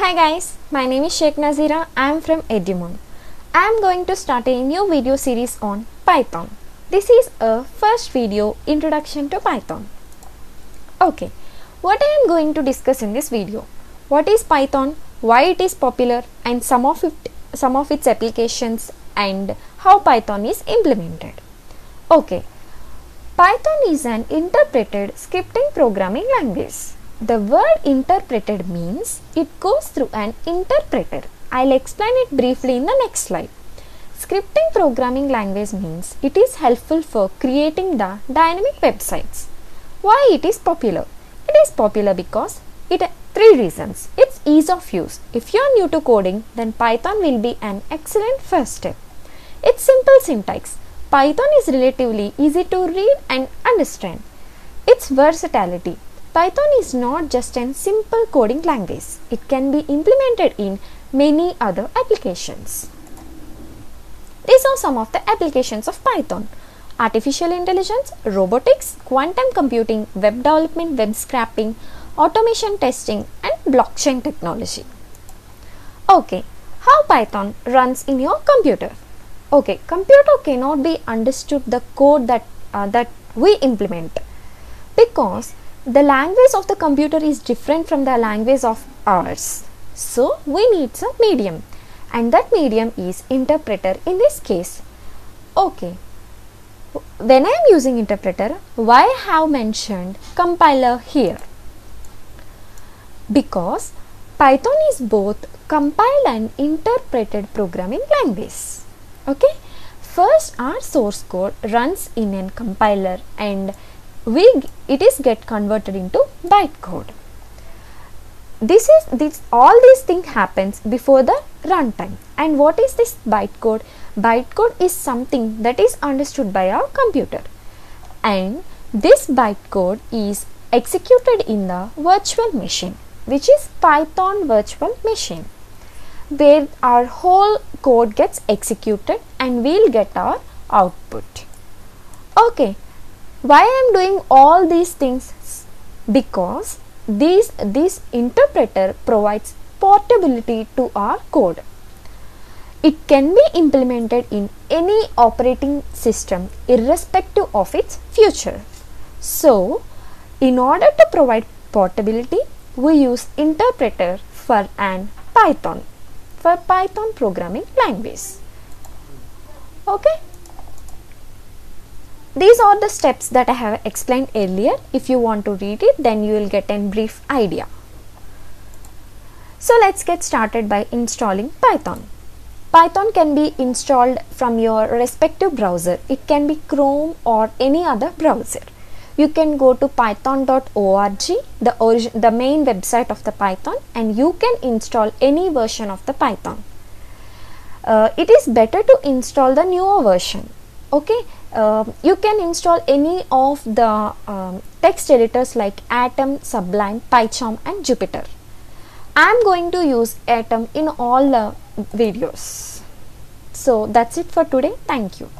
Hi guys, my name is Sheikh Nazeera. I am from EduMoon. I am going to start a new video series on Python. This is a first video introduction to Python. Okay, what I am going to discuss in this video? What is Python? Why it is popular and some of it, some of its applications and how Python is implemented. Okay, Python is an interpreted scripting programming language. The word interpreted means it goes through an interpreter. I'll explain it briefly in the next slide. Scripting programming language means it is helpful for creating the dynamic websites. Why it is popular? It is popular because it three reasons. Its ease of use. If you are new to coding, then Python will be an excellent first step. Its simple syntax. Python is relatively easy to read and understand. Its versatility. Python is not just a simple coding language. It can be implemented in many other applications. These are some of the applications of Python. Artificial intelligence, robotics, quantum computing, web development, web scraping, automation testing and blockchain technology. Okay, how Python runs in your computer? Okay, computer cannot be understood the code that, uh, that we implement because the language of the computer is different from the language of ours. So we need some medium and that medium is interpreter in this case. Okay. When I am using interpreter, why I have mentioned compiler here? Because Python is both compiled and interpreted programming language. Okay. First our source code runs in a compiler and we it is get converted into bytecode. This is this all these thing happens before the runtime. And what is this bytecode? Bytecode is something that is understood by our computer. And this bytecode is executed in the virtual machine which is python virtual machine where our whole code gets executed and we'll get our output. Okay why I am doing all these things? Because these, this interpreter provides portability to our code. It can be implemented in any operating system irrespective of its future. So, in order to provide portability, we use interpreter for an Python, for Python programming language. Okay. These are the steps that I have explained earlier. If you want to read it, then you will get a brief idea. So let's get started by installing Python. Python can be installed from your respective browser. It can be Chrome or any other browser. You can go to python.org, the, the main website of the Python and you can install any version of the Python. Uh, it is better to install the newer version. Okay, uh, you can install any of the um, text editors like Atom, Sublime, PyCharm and Jupyter. I am going to use Atom in all the videos. So that's it for today. Thank you.